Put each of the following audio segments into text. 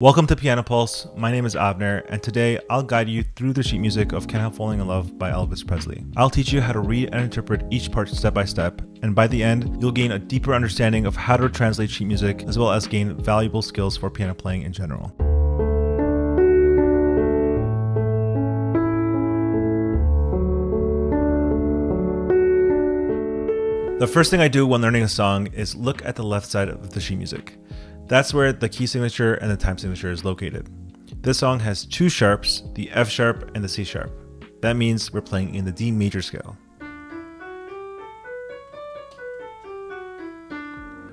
Welcome to Piano Pulse. My name is Avner, and today I'll guide you through the sheet music of Can't Help Falling in Love by Elvis Presley. I'll teach you how to read and interpret each part step by step, and by the end, you'll gain a deeper understanding of how to translate sheet music as well as gain valuable skills for piano playing in general. The first thing I do when learning a song is look at the left side of the sheet music. That's where the key signature and the time signature is located. This song has two sharps, the F sharp and the C sharp. That means we're playing in the D major scale.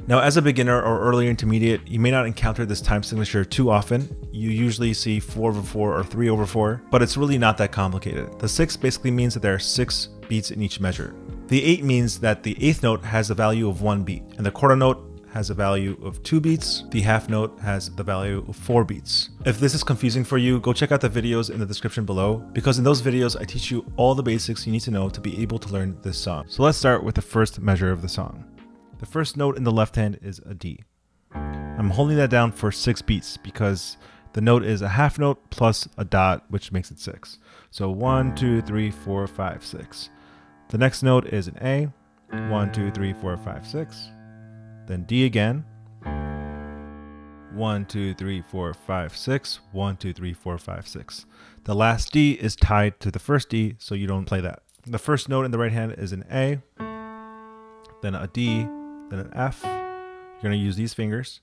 Now, as a beginner or early intermediate, you may not encounter this time signature too often. You usually see 4 over 4 or 3 over 4, but it's really not that complicated. The 6 basically means that there are 6 beats in each measure. The 8 means that the 8th note has a value of 1 beat, and the quarter note has a value of 2 beats, the half note has the value of 4 beats. If this is confusing for you, go check out the videos in the description below, because in those videos I teach you all the basics you need to know to be able to learn this song. So let's start with the first measure of the song. The first note in the left hand is a D. I'm holding that down for 6 beats because the note is a half note plus a dot, which makes it 6. So 1, 2, 3, 4, 5, 6. The next note is an A. 1, 2, 3, 4, 5, 6 then D again. One, two, three, four, five, six. One, two, three, four, five, six. The last D is tied to the first D, so you don't play that. The first note in the right hand is an A, then a D, then an F. You're going to use these fingers.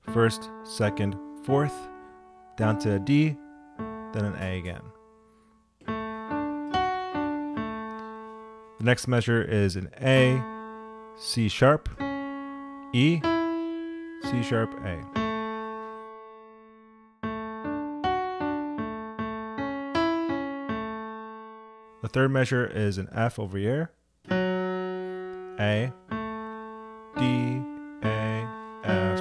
First, second, fourth, down to a D, then an A again. The next measure is an A, C sharp, E, C sharp, A. The third measure is an F over here. A, D, A, F,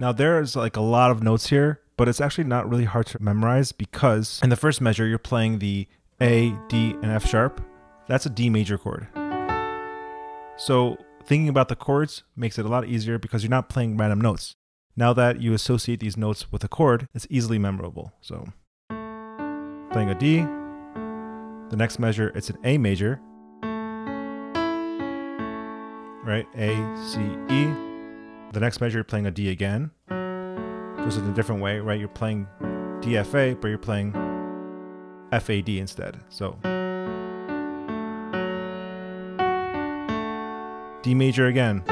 Now there's like a lot of notes here, but it's actually not really hard to memorize because in the first measure, you're playing the A, D, and F sharp. That's a D major chord. So thinking about the chords makes it a lot easier because you're not playing random notes. Now that you associate these notes with a chord, it's easily memorable. So playing a D, the next measure, it's an A major, right? A, C, E, the next measure, you're playing a D again, just in a different way, right? You're playing DFA, but you're playing FAD instead. So D major again.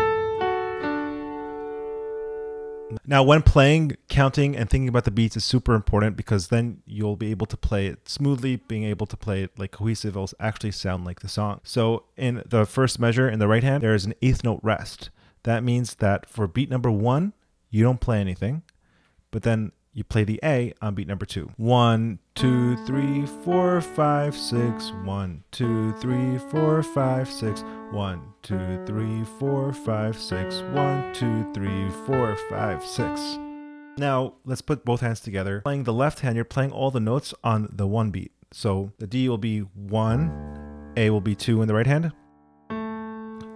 Now, when playing, counting, and thinking about the beats is super important because then you'll be able to play it smoothly, being able to play it like cohesive, it'll actually sound like the song. So, in the first measure in the right hand, there is an eighth note rest. That means that for beat number one, you don't play anything, but then you play the A on beat number two. One, two, three, four, five, six. One, two, three, four, five, six. One, two, three, four, five, six. One, two, three, four, five, six. Now, let's put both hands together. Playing the left hand, you're playing all the notes on the one beat. So the D will be one, A will be two in the right hand,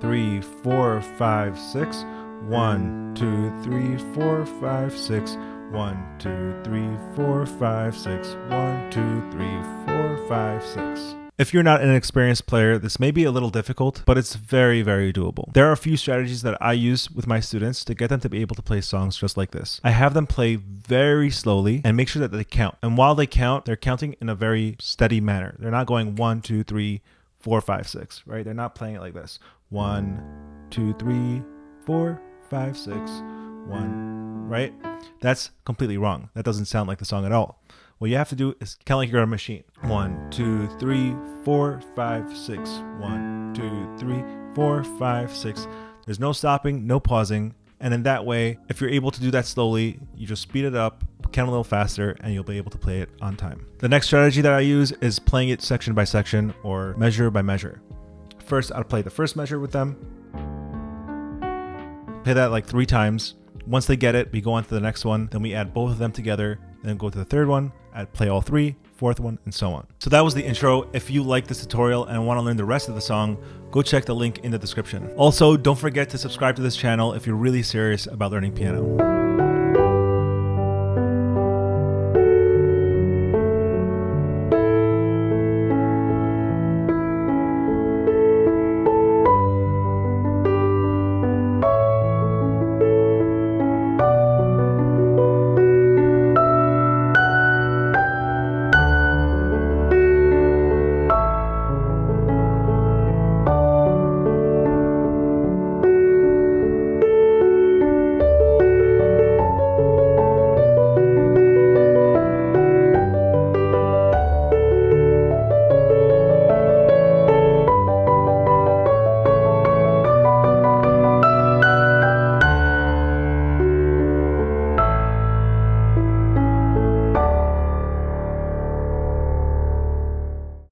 three, four, five, six. One, two, three, four, five, six. One, two, three, four, five, six. One, two, three, four, five, six. If you're not an experienced player, this may be a little difficult, but it's very, very doable. There are a few strategies that I use with my students to get them to be able to play songs just like this. I have them play very slowly and make sure that they count. And while they count, they're counting in a very steady manner. They're not going one, two, three, four, five, six, right? They're not playing it like this. One, two, three, four, five, six, one, right? That's completely wrong. That doesn't sound like the song at all. What you have to do is count like you're on a machine. One, two, three, four, five, six. One, two, three, four, five, six. There's no stopping, no pausing. And in that way, if you're able to do that slowly, you just speed it up, count a little faster, and you'll be able to play it on time. The next strategy that I use is playing it section by section or measure by measure. First, I'll play the first measure with them. Play that like three times. Once they get it, we go on to the next one. Then we add both of them together. Then go to the third one, add play all three, fourth one, and so on. So that was the intro. If you like this tutorial and want to learn the rest of the song, go check the link in the description. Also, don't forget to subscribe to this channel if you're really serious about learning piano.